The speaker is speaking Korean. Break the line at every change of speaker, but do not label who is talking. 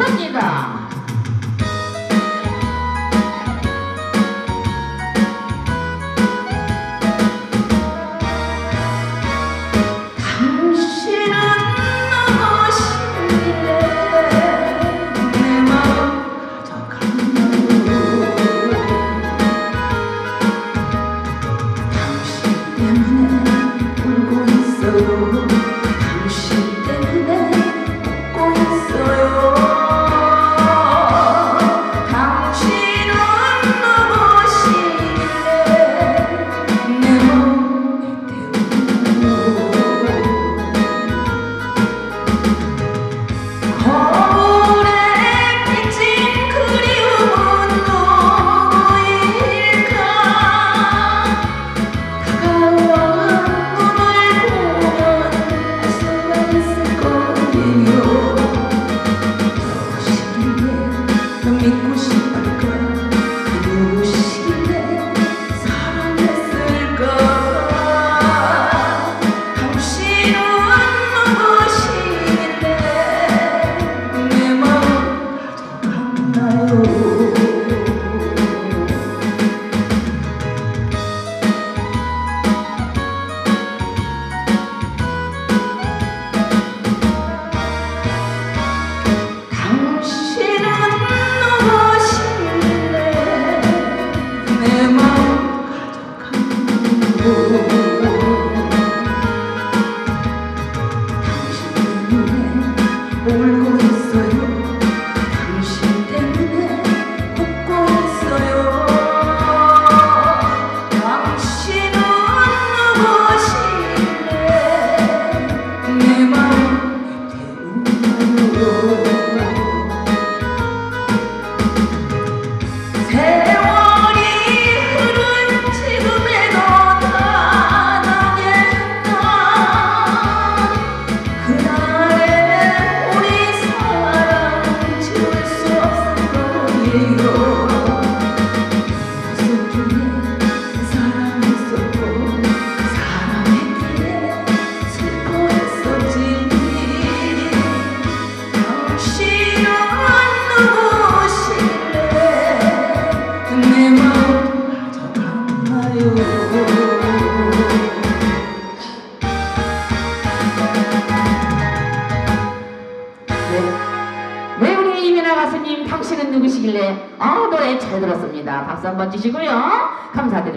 합니다. 당신 때문에 울고 있어요 당신 때문에 하나님 당신은 누구시길래 아 노래 잘 들었습니다. 박수 한번 주시고요. 감사드립니다.